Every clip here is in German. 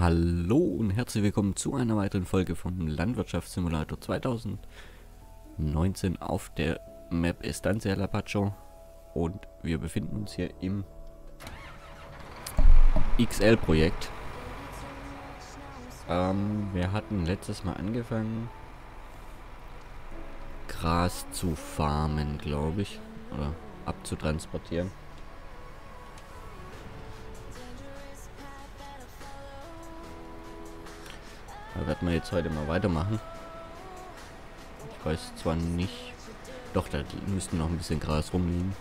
Hallo und herzlich willkommen zu einer weiteren Folge vom Landwirtschaftssimulator 2019 auf der Map Estancia Lapacho und wir befinden uns hier im XL-Projekt. Ähm, wir hatten letztes Mal angefangen, Gras zu farmen, glaube ich, oder abzutransportieren. Da werden wir jetzt heute mal weitermachen. Ich weiß zwar nicht. Doch, da müsste noch ein bisschen Gras rumliegen.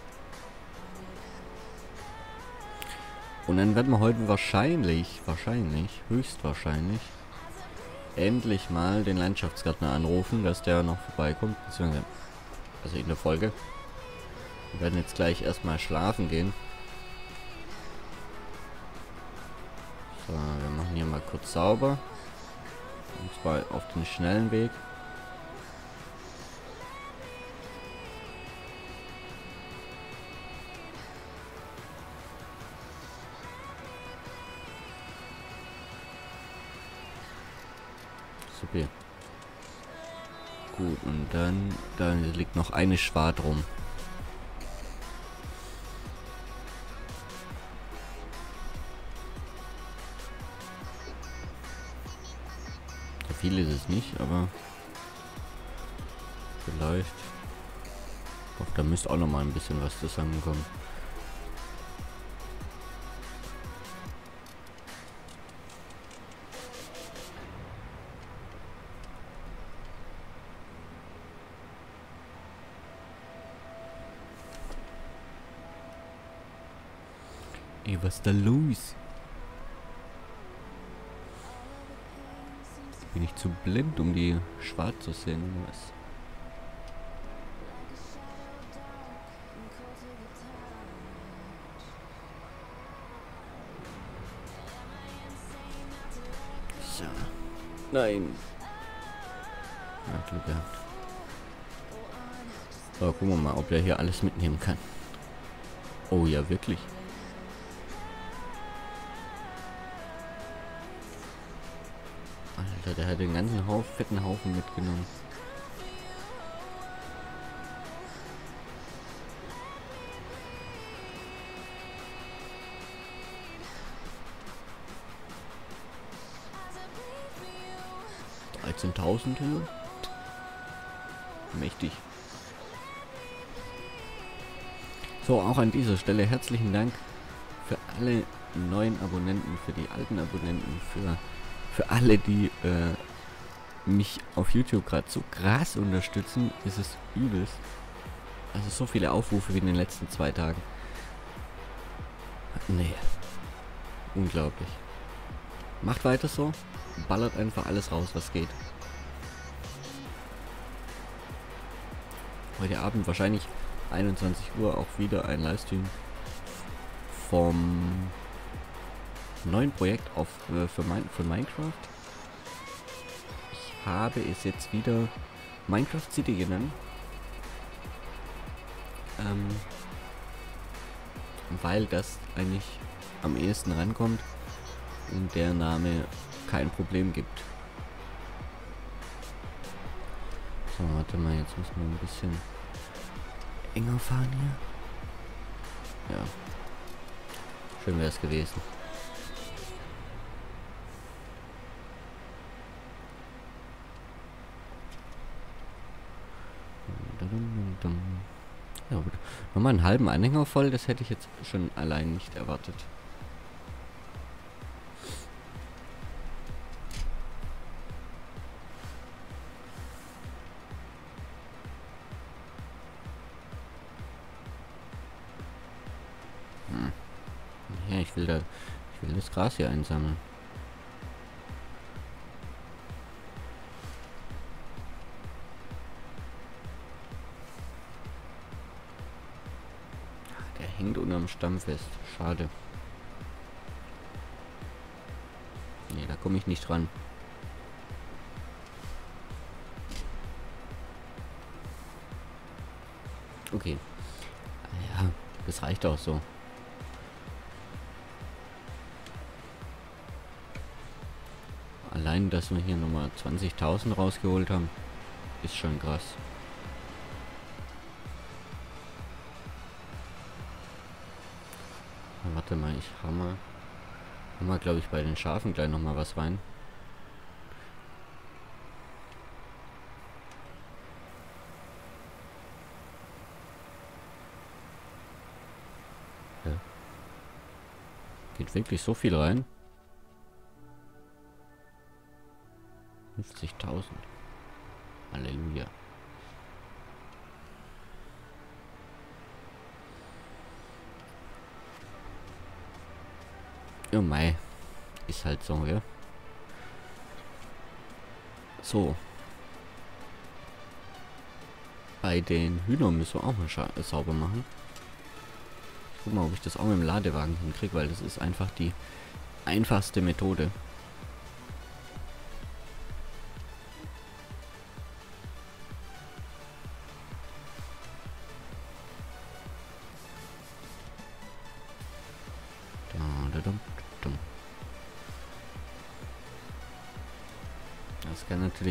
Und dann werden wir heute wahrscheinlich, wahrscheinlich, höchstwahrscheinlich, endlich mal den Landschaftsgärtner anrufen, dass der noch vorbeikommt, beziehungsweise, also in der Folge. Wir werden jetzt gleich erstmal schlafen gehen. So, wir machen hier mal kurz sauber. Und zwar auf den schnellen Weg. Super. Gut, und dann, da liegt noch eine Schwad rum. Viel ist es nicht, aber vielleicht. Doch, da müsste auch noch mal ein bisschen was zusammenkommen. Ey, was ist da los? Bin ich zu blind, um die schwarz zu sehen, oder was? So. Nein. Ja, Glück gehabt. So, gucken wir mal, ob der hier alles mitnehmen kann. Oh ja, wirklich. Alter, der hat den ganzen Haufen, fetten Haufen mitgenommen. Dreizehntausend hier. Mächtig. So, auch an dieser Stelle herzlichen Dank für alle neuen Abonnenten, für die alten Abonnenten, für für alle, die äh, mich auf YouTube gerade so krass unterstützen, ist es übelst. Also so viele Aufrufe wie in den letzten zwei Tagen. Nee. Unglaublich. Macht weiter so. Ballert einfach alles raus, was geht. Heute Abend wahrscheinlich 21 Uhr auch wieder ein Livestream vom neuen Projekt auf, äh, für, mein, für Minecraft. Ich habe es jetzt wieder Minecraft City genannt. Ähm, weil das eigentlich am ehesten rankommt und der Name kein Problem gibt. So, warte mal, jetzt muss man ein bisschen enger fahren hier. Ja. Schön wäre es gewesen. Ja gut. Nochmal einen halben Anhänger voll, das hätte ich jetzt schon allein nicht erwartet. Hm. Ja, ich will da, ich will das Gras hier einsammeln. Hängt unterm Stamm fest. Schade. Nee, da komme ich nicht dran. Okay. Ja, das reicht auch so. Allein, dass wir hier nochmal 20.000 rausgeholt haben, ist schon krass. Warte mal, ich hammer. Hammer, glaube ich, bei den Schafen gleich nochmal was rein. Ja. Geht wirklich so viel rein? 50.000. Halleluja. Oh mei. Ist halt so, ja. So. Bei den Hühnern müssen wir auch mal sauber machen. Guck mal, ob ich das auch mit dem Ladewagen hinkriege, weil das ist einfach die einfachste Methode.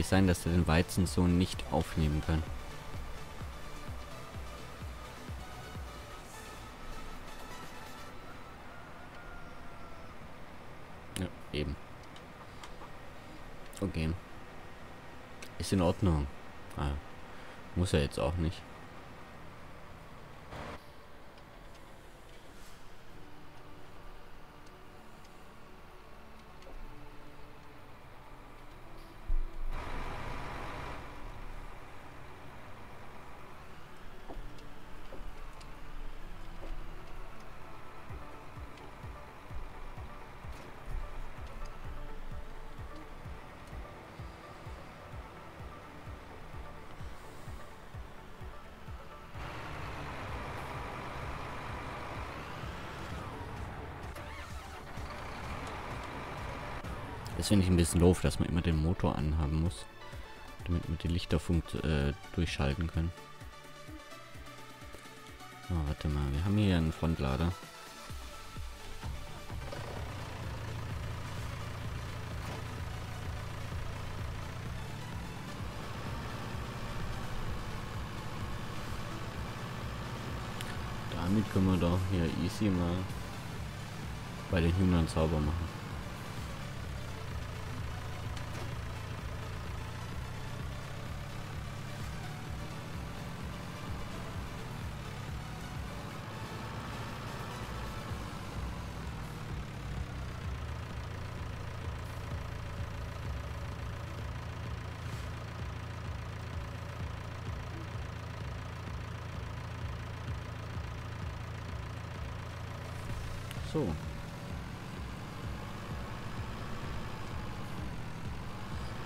Natürlich sein, dass er den Weizen so nicht aufnehmen kann. Ja, eben. Okay. Ist in Ordnung. Ah, muss er jetzt auch nicht. Das finde ich ein bisschen doof, dass man immer den Motor anhaben muss. Damit wir die Lichter äh, durchschalten können. So, warte mal. Wir haben hier einen Frontlader. Damit können wir doch hier easy mal bei den Hühnern sauber machen. So.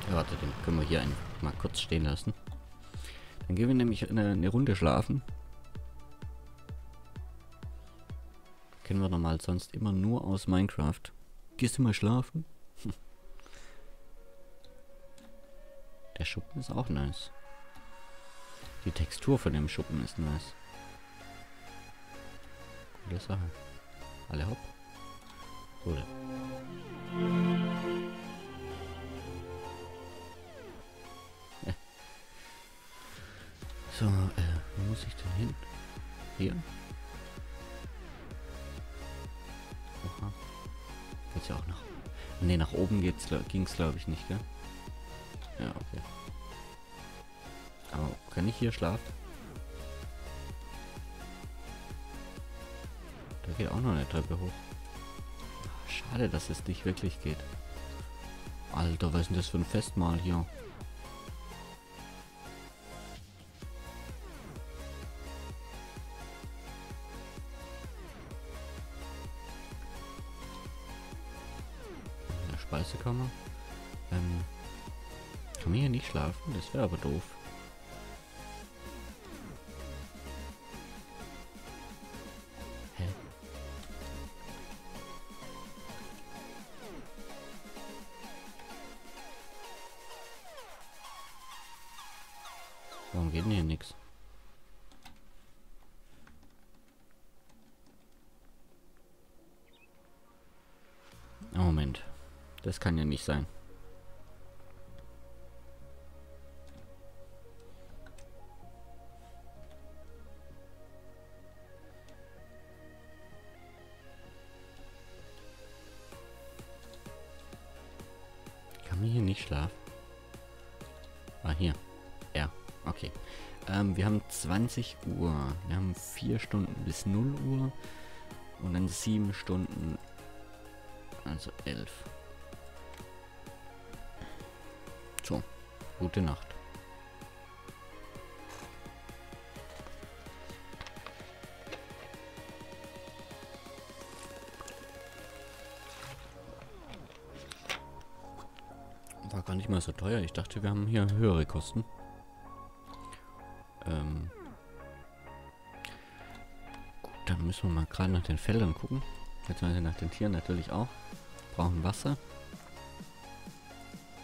Ja, warte, den können wir hier mal kurz stehen lassen. Dann gehen wir nämlich eine, eine Runde schlafen. Kennen wir normal sonst immer nur aus Minecraft. Gehst du mal schlafen? Der Schuppen ist auch nice. Die Textur von dem Schuppen ist nice. Coole Sache. Alle hopp. Oder? Ja. So, äh, wo muss ich denn hin? Hier? Oha. Geht's ja auch nach... Ne, nach oben geht's, ging's glaube ich nicht, gell? Ja, okay. Aber kann ich hier schlafen? Geht auch noch eine Treppe hoch. Schade, dass es nicht wirklich geht. Alter, was ist denn das für ein Festmahl hier? In der Speisekammer. Ähm, kann man hier nicht schlafen? Das wäre aber doof. Kann ja nicht sein. Kann man hier nicht schlafen? Ah, hier. Ja, okay. Ähm, wir haben 20 Uhr. Wir haben 4 Stunden bis 0 Uhr. Und dann 7 Stunden. Also 11. gute Nacht. War gar nicht mal so teuer. Ich dachte, wir haben hier höhere Kosten. Ähm Gut, dann müssen wir mal gerade nach den Feldern gucken. Beziehungsweise nach den Tieren natürlich auch. Brauchen Wasser.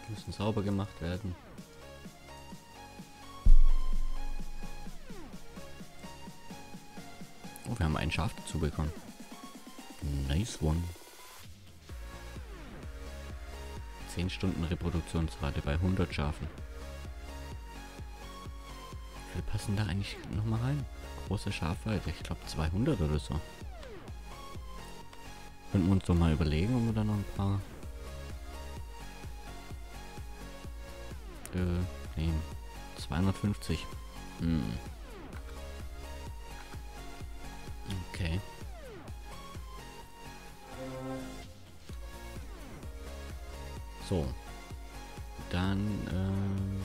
Müssen sauber gemacht werden. Wir haben ein Schaf dazu bekommen. Nice one. 10 Stunden Reproduktionsrate bei 100 Schafen. Wie viel passen da eigentlich nochmal rein? Große Schafweite, ich glaube 200 oder so. Könnten wir uns doch mal überlegen, ob wir da noch ein paar... Äh, nee, 250. Hm. Okay. So. Dann, ähm...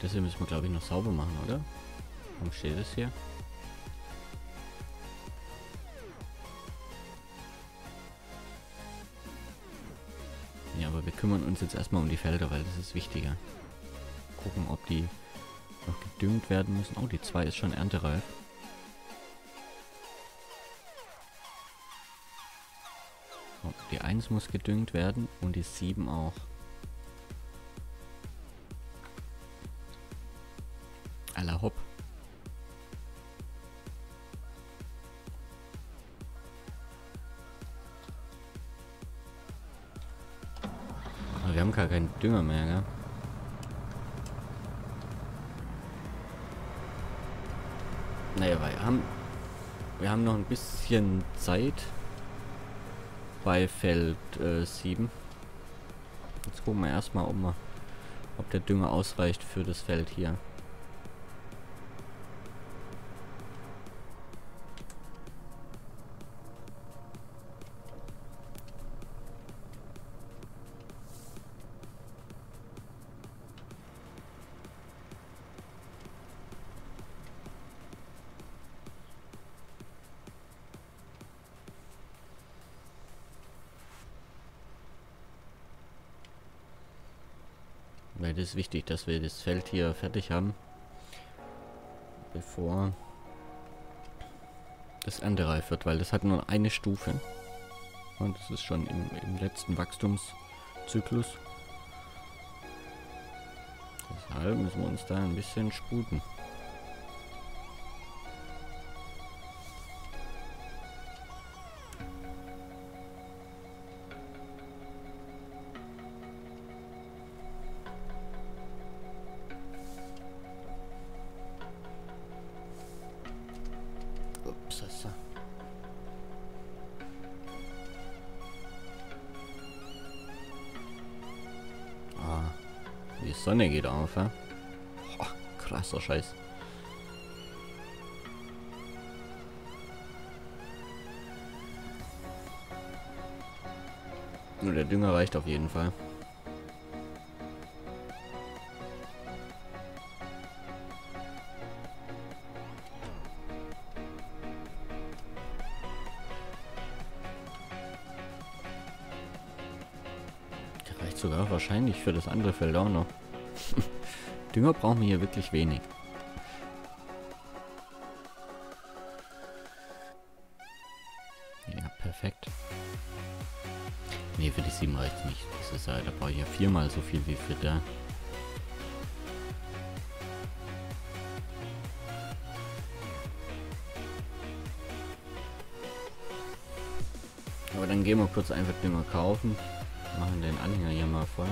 Das hier müssen wir, glaube ich, noch sauber machen, oder? Warum steht das hier? Ja, aber wir kümmern uns jetzt erstmal um die Felder, weil das ist wichtiger. Gucken, ob die noch gedüngt werden müssen. Oh, die 2 ist schon erntereif. Die 1 muss gedüngt werden und die 7 auch. Alla hopp. Aber wir haben gar keinen Dünger mehr, gell? Naja, wir haben, wir haben noch ein bisschen Zeit bei Feld äh, 7. Jetzt gucken wir erstmal, ob, wir, ob der Dünger ausreicht für das Feld hier. Weil das ist wichtig, dass wir das Feld hier fertig haben. Bevor das erntereif wird, weil das hat nur eine Stufe. Und das ist schon im, im letzten Wachstumszyklus. Deshalb müssen wir uns da ein bisschen sputen. Sonne geht auf, ja? Boah, krasser Scheiß. Nur der Dünger reicht auf jeden Fall. Der reicht sogar wahrscheinlich für das andere Feld auch noch. Dünger brauchen wir hier wirklich wenig. Ja, perfekt. Ne, für die 7 reicht nicht. Das ist ja, da brauche ich ja viermal so viel wie für da. Aber dann gehen wir kurz einfach Dünger kaufen. Machen den Anhänger hier mal voll.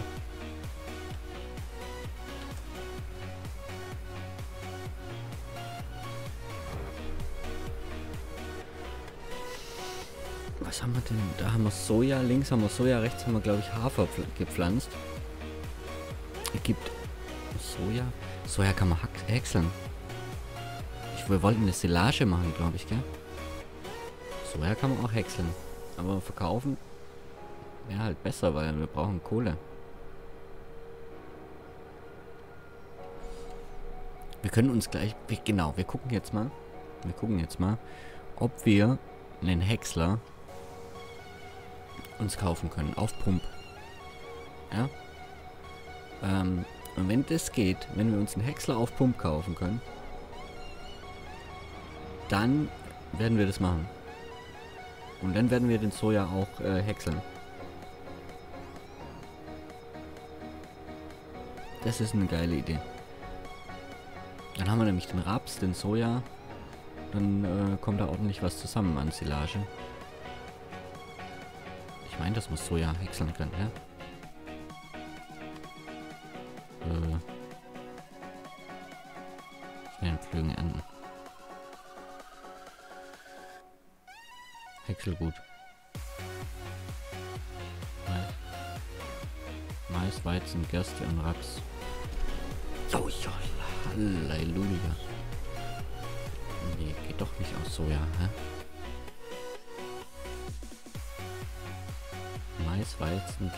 Was haben wir denn? Da haben wir Soja, links haben wir Soja, rechts haben wir glaube ich Hafer pfl- gepflanzt. Es gibt Soja. Soja kann man häckseln. Ich, wir wollten eine Silage machen, glaube ich, gell? Soja kann man auch häckseln. Aber verkaufen wäre halt besser, weil wir brauchen Kohle. Wir können uns gleich... Genau, wir gucken jetzt mal. Wir gucken jetzt mal, ob wir einen Häcksler uns kaufen können. Auf Pump. Ja? Ähm, und wenn das geht, wenn wir uns einen Häcksler auf Pump kaufen können, dann werden wir das machen. Und dann werden wir den Soja auch äh, häckseln. Das ist eine geile Idee. Dann haben wir nämlich den Raps, den Soja. Dann äh, kommt da ordentlich was zusammen an Silage. Meine, dass man Soja häckseln kann, ja? Äh. Schnell enden. Häckselgut. Mais, Weizen, Gerste und Raps. Oh ja, Halleluja. Nee, geht doch nicht aus Soja, hä? Mais, Weizen.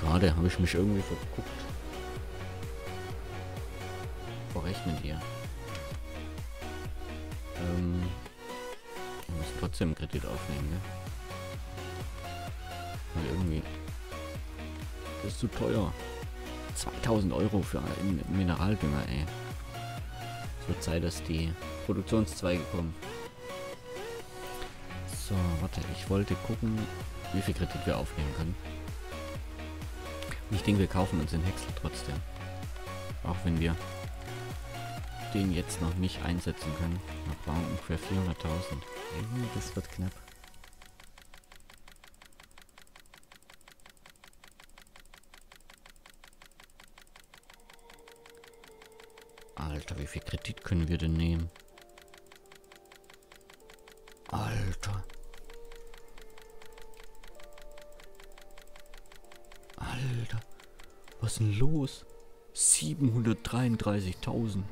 Schade, habe ich mich irgendwie verguckt. Vorrechnen hier. Ähm, wir müssen trotzdem Kredit aufnehmen, ne? Weil irgendwie. Das ist zu teuer. 2000 Euro für einen Mineraldünger, ey. Wird Zeit, dass die Produktionszweige kommen. So, warte, ich wollte gucken, wie viel Kredit wir aufnehmen können. Und ich denke, wir kaufen uns den Häcksel trotzdem. Auch wenn wir den jetzt noch nicht einsetzen können. Wir brauchen ungefähr 400.000. Ey, Das wird knapp. Alter, wie viel Kredit können wir denn nehmen? Alter. Alter. Was ist denn los? 733.000.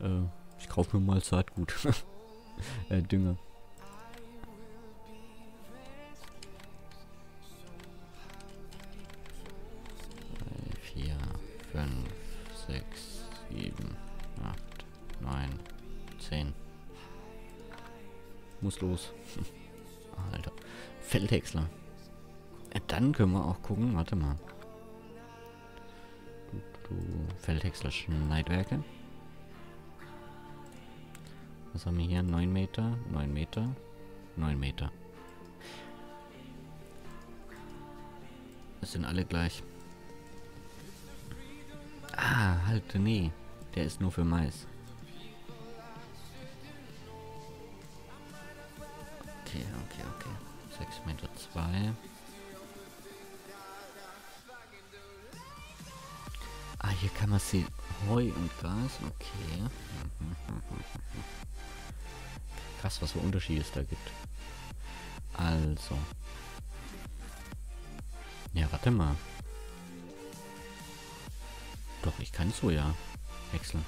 Äh, ich kaufe mir mal Saatgut. äh, Dünger. Vier, fünf, sechs, sieben, acht, neun, zehn. Muss los. Alter. Feldhäcksler. Ja, dann können wir auch gucken. Warte mal. Du, du, Feldhäcksler Schneidwerke. Was haben wir hier? 9 Meter, 9 Meter, 9 Meter. Das sind alle gleich. Ah, halt, nee. Der ist nur für Mais. Okay, okay, okay. 6 Meter 2. hier kann man sehen. Heu und Gas, okay. Krass, was für Unterschiede es da gibt. Also. Ja, warte mal. Doch, ich kann Soja wechseln.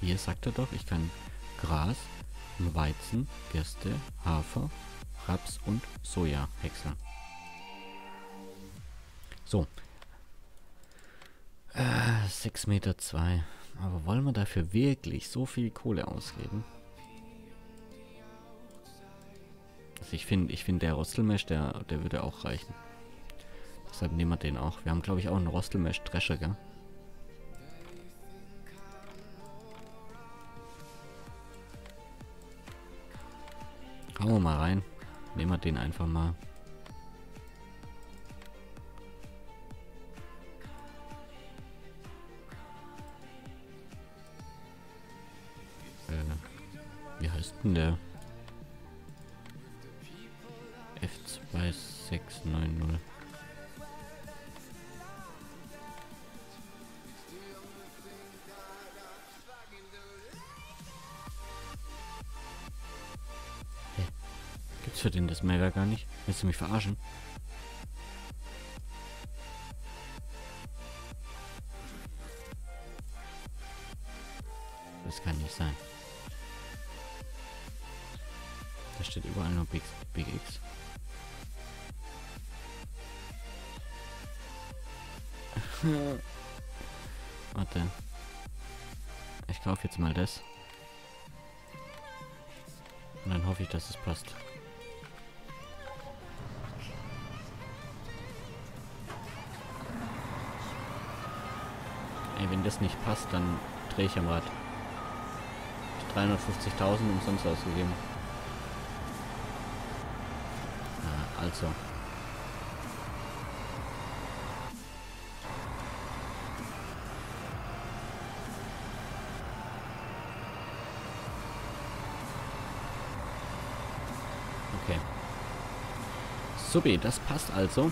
Hier sagt er doch, ich kann Gras, Weizen, Gerste, Hafer, Raps und Soja wechseln. So. Äh, 6 Meter 2. Aber wollen wir dafür wirklich so viel Kohle ausgeben? Also ich finde, ich finde der Rostelmesh, der, der würde auch reichen. Deshalb nehmen wir den auch. Wir haben, glaube ich, auch einen Rostelmesh-Drescher, gell? Hauen wir mal rein. Nehmen wir den einfach mal. Der? F2690. Hä? Gibt's für den das Mega gar nicht? Willst du mich verarschen? Ich am Rad. 350.000 umsonst ausgegeben. Ah, also. Okay. Subi, das passt also.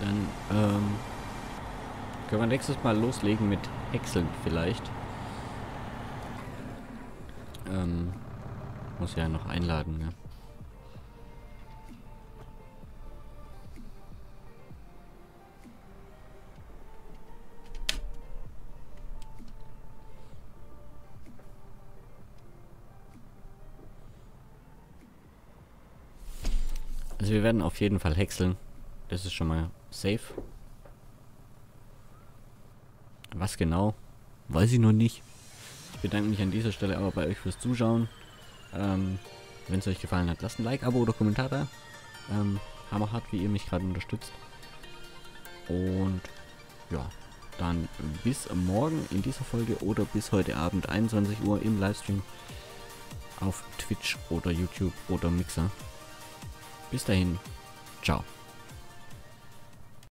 Dann, ähm, können wir nächstes Mal loslegen mit Häckseln vielleicht. Ähm, muss ja noch einladen, ne? Also wir werden auf jeden Fall häckseln. Das ist schon mal safe. Was genau? Weiß ich noch nicht. Ich bedanke mich an dieser Stelle aber bei euch fürs Zuschauen. Ähm, Wenn es euch gefallen hat, lasst ein Like, Abo oder Kommentar da. Ähm, hammerhart, wie ihr mich gerade unterstützt. Und ja, dann bis morgen in dieser Folge oder bis heute Abend 21 Uhr im Livestream auf Twitch oder YouTube oder Mixer. Bis dahin, ciao.